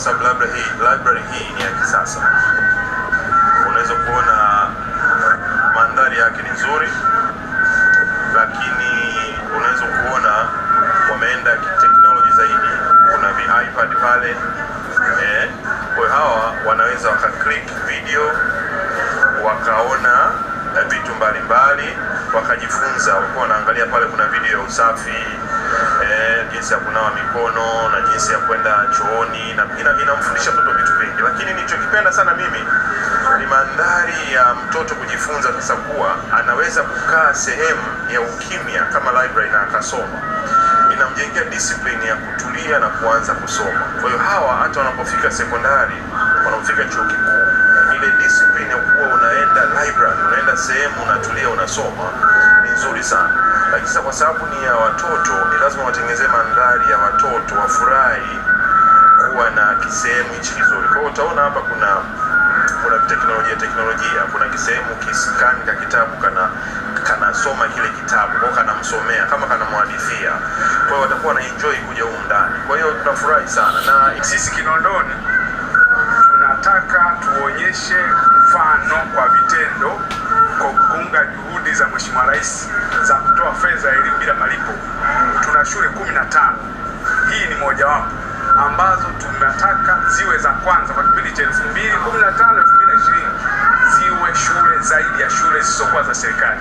sababu labda hii, library hii ni ya kisasa. Unaweza kuona mandhari yake ni nzuri, lakini unaweza kuona wameenda kiteknoloji zaidi. Kuna vi iPad pale eh, kwa hawa wanaweza wakaclick video wakaona mbalimbali wakajifunza. Walikuwa wanaangalia pale, kuna video ya usafi eh, jinsi ya kunawa mikono na jinsi ya kwenda chooni, na ina- inamfundisha mtoto vitu vingi, lakini nilichokipenda sana mimi ni mandhari ya mtoto kujifunza sasa kuwa anaweza kukaa sehemu ya ukimya kama library na akasoma inamjengea discipline ya kutulia na kuanza kusoma. Kwa hiyo hawa hata wanapofika sekondari, wanapofika chuo kikuu, ile discipline ya kuwa sehemu unasoma ni nzuri sana. Lakini sasa kwa sababu ni ya watoto, ni lazima watengeze mandhari ya watoto wafurahi kuwa na kisehemu hichi kizuri. Kwa hiyo utaona hapa kuna kuna teknolojia teknolojia, kuna kisehemu kiskani ka kitabu kana kanasoma kile kitabu kwa kanamsomea kama kanamhadithia. Kwa hiyo watakuwa na enjoy kuja huko ndani. Kwa hiyo tunafurahi sana na Sisi Kinondoni tunataka tuonyeshe mfano kwa juhudi za Mheshimiwa Rais za kutoa fedha ya elimu bila malipo, tuna shule kumi na tano. Hii ni mojawapo ambazo tunataka ziwe za kwanza kwa kipindi cha 2015 2020 ziwe shule zaidi ya shule zisizokuwa za serikali.